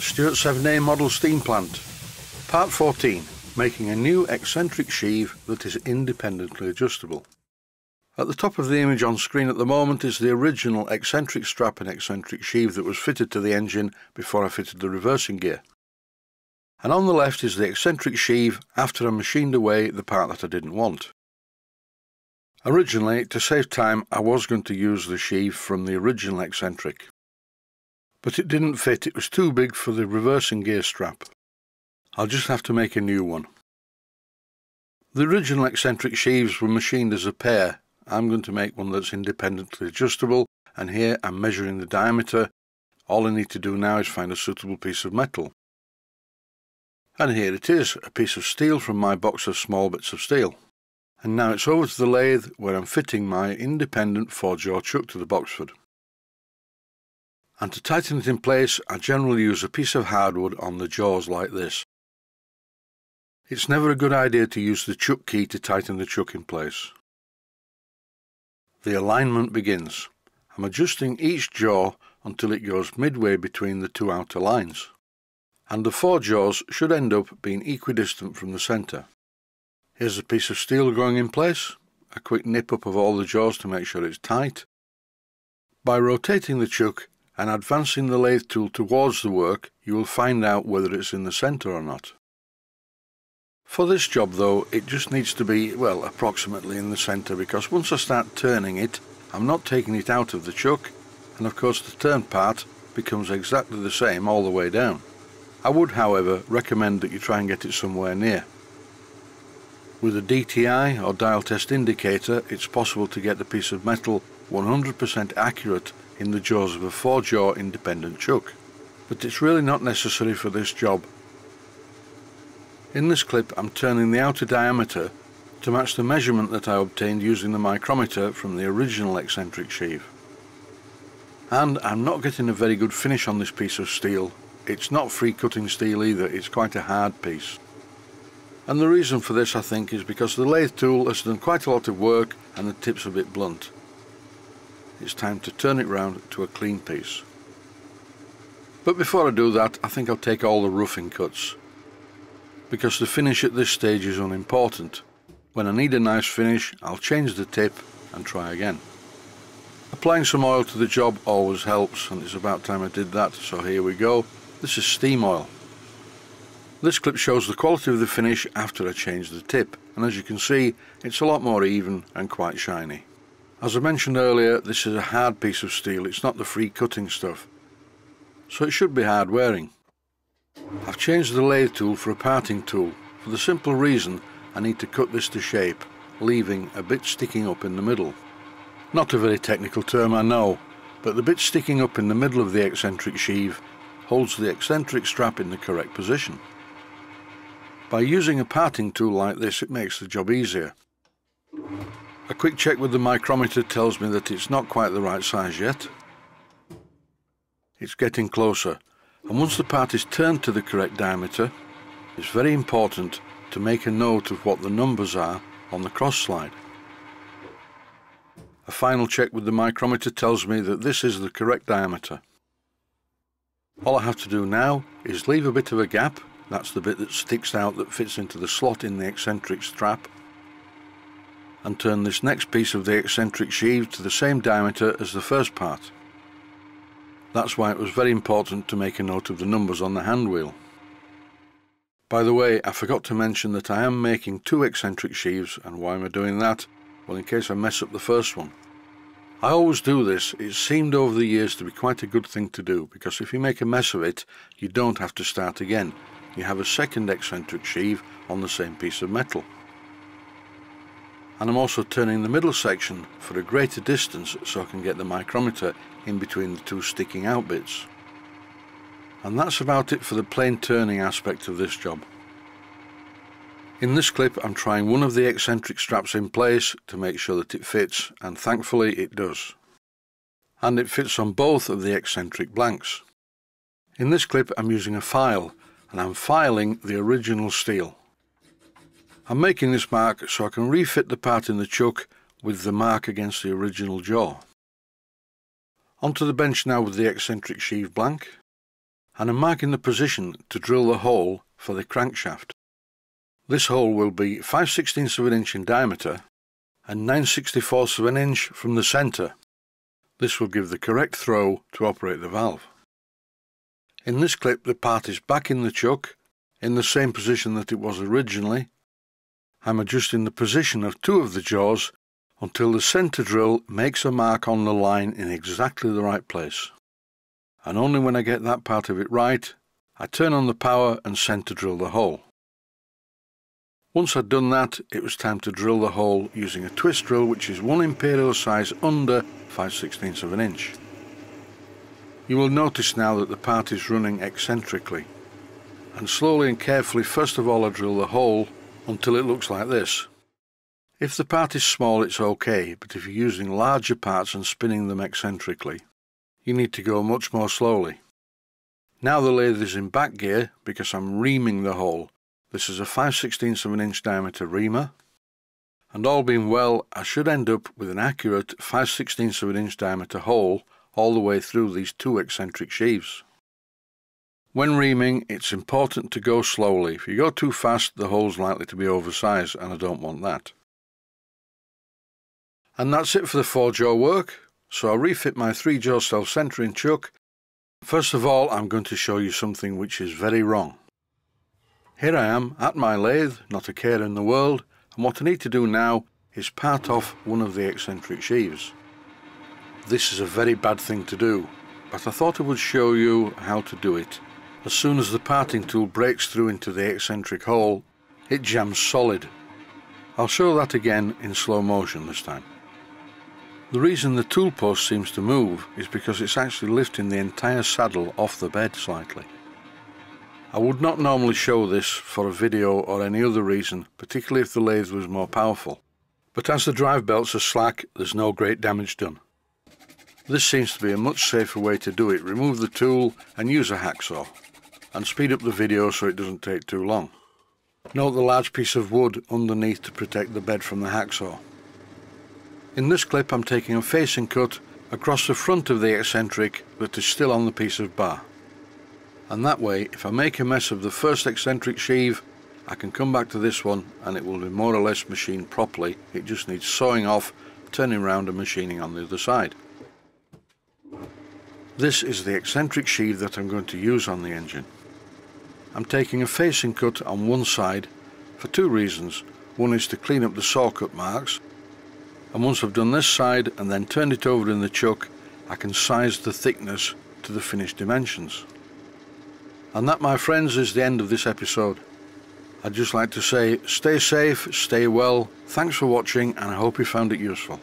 Stuart 7A model steam plant. Part 14, making a new eccentric sheave that is independently adjustable. At the top of the image on screen at the moment is the original eccentric strap and eccentric sheave that was fitted to the engine before I fitted the reversing gear. And on the left is the eccentric sheave after I machined away the part that I didn't want. Originally, to save time, I was going to use the sheave from the original eccentric. But it didn't fit, it was too big for the reversing gear strap. I'll just have to make a new one. The original eccentric sheaves were machined as a pair. I'm going to make one that's independently adjustable, and here I'm measuring the diameter. All I need to do now is find a suitable piece of metal. And here it is, a piece of steel from my box of small bits of steel. And now it's over to the lathe where I'm fitting my independent four-jaw chuck to the Boxford. And to tighten it in place, I generally use a piece of hardwood on the jaws like this. It's never a good idea to use the chuck key to tighten the chuck in place. The alignment begins. I'm adjusting each jaw until it goes midway between the two outer lines. And the four jaws should end up being equidistant from the centre. Here's a piece of steel going in place, a quick nip up of all the jaws to make sure it's tight. By rotating the chuck and advancing the lathe tool towards the work, you will find out whether it's in the centre or not. For this job though, it just needs to be, well, approximately in the centre because once I start turning it, I'm not taking it out of the chuck, and of course the turn part becomes exactly the same all the way down. I would, however, recommend that you try and get it somewhere near. With a DTI or dial test indicator it's possible to get the piece of metal 100% accurate in the jaws of a 4-jaw independent chuck, but it's really not necessary for this job. In this clip I'm turning the outer diameter to match the measurement that I obtained using the micrometer from the original eccentric sheave. And I'm not getting a very good finish on this piece of steel. It's not free cutting steel either, it's quite a hard piece. And the reason for this I think is because the lathe tool has done quite a lot of work and the tip's a bit blunt. It's time to turn it round to a clean piece. But before I do that I think I'll take all the roughing cuts. Because the finish at this stage is unimportant. When I need a nice finish I'll change the tip and try again. Applying some oil to the job always helps and it's about time I did that so here we go. This is steam oil. This clip shows the quality of the finish after I changed the tip and as you can see it's a lot more even and quite shiny. As I mentioned earlier this is a hard piece of steel, it's not the free cutting stuff. So it should be hard wearing. I've changed the lathe tool for a parting tool for the simple reason I need to cut this to shape, leaving a bit sticking up in the middle. Not a very technical term I know, but the bit sticking up in the middle of the eccentric sheave holds the eccentric strap in the correct position. By using a parting tool like this it makes the job easier. A quick check with the micrometer tells me that it's not quite the right size yet. It's getting closer and once the part is turned to the correct diameter it's very important to make a note of what the numbers are on the cross slide. A final check with the micrometer tells me that this is the correct diameter. All I have to do now is leave a bit of a gap that's the bit that sticks out that fits into the slot in the eccentric strap. And turn this next piece of the eccentric sheave to the same diameter as the first part. That's why it was very important to make a note of the numbers on the hand wheel. By the way, I forgot to mention that I am making two eccentric sheaves, and why am I doing that? Well, in case I mess up the first one. I always do this, it seemed over the years to be quite a good thing to do, because if you make a mess of it, you don't have to start again, you have a second eccentric sheave on the same piece of metal. And I'm also turning the middle section for a greater distance so I can get the micrometer in between the two sticking out bits. And that's about it for the plain turning aspect of this job. In this clip I'm trying one of the eccentric straps in place to make sure that it fits and thankfully it does. And it fits on both of the eccentric blanks. In this clip I'm using a file and I'm filing the original steel. I'm making this mark so I can refit the part in the chuck with the mark against the original jaw. Onto the bench now with the eccentric sheave blank. and I'm marking the position to drill the hole for the crankshaft. This hole will be 5 16 of an inch in diameter and 9 64 of an inch from the centre. This will give the correct throw to operate the valve. In this clip the part is back in the chuck in the same position that it was originally. I'm adjusting the position of two of the jaws until the centre drill makes a mark on the line in exactly the right place. And only when I get that part of it right, I turn on the power and centre drill the hole. Once I'd done that, it was time to drill the hole using a twist drill which is one imperial size under 5 16 of an inch. You will notice now that the part is running eccentrically. And slowly and carefully first of all I drill the hole until it looks like this. If the part is small it's okay, but if you're using larger parts and spinning them eccentrically, you need to go much more slowly. Now the lathe is in back gear because I'm reaming the hole. This is a 5 16 of an inch diameter reamer, and all being well I should end up with an accurate 5 16 of an inch diameter hole all the way through these two eccentric sheaves. When reaming, it's important to go slowly. If you go too fast, the hole's likely to be oversized, and I don't want that. And that's it for the four jaw work. So I'll refit my three jaw self-centering chuck. First of all, I'm going to show you something which is very wrong. Here I am at my lathe, not a care in the world, and what I need to do now is part off one of the eccentric sheaves. This is a very bad thing to do, but I thought I would show you how to do it. As soon as the parting tool breaks through into the eccentric hole, it jams solid. I'll show that again in slow motion this time. The reason the tool post seems to move is because it's actually lifting the entire saddle off the bed slightly. I would not normally show this for a video or any other reason, particularly if the lathe was more powerful. But as the drive belts are slack, there's no great damage done. This seems to be a much safer way to do it. Remove the tool and use a hacksaw. And speed up the video so it doesn't take too long. Note the large piece of wood underneath to protect the bed from the hacksaw. In this clip I'm taking a facing cut across the front of the eccentric that is still on the piece of bar. And that way, if I make a mess of the first eccentric sheave, I can come back to this one and it will be more or less machined properly. It just needs sawing off, turning round and machining on the other side. This is the eccentric sheave that I'm going to use on the engine. I'm taking a facing cut on one side for two reasons. One is to clean up the saw cut marks and once I've done this side and then turned it over in the chuck I can size the thickness to the finished dimensions. And that my friends is the end of this episode. I'd just like to say stay safe, stay well, thanks for watching and I hope you found it useful.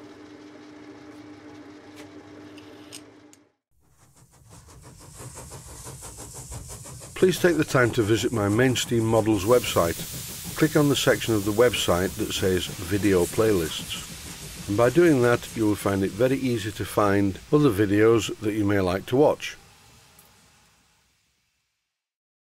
Please take the time to visit my Mainsteam Models website. Click on the section of the website that says Video Playlists and by doing that you will find it very easy to find other videos that you may like to watch.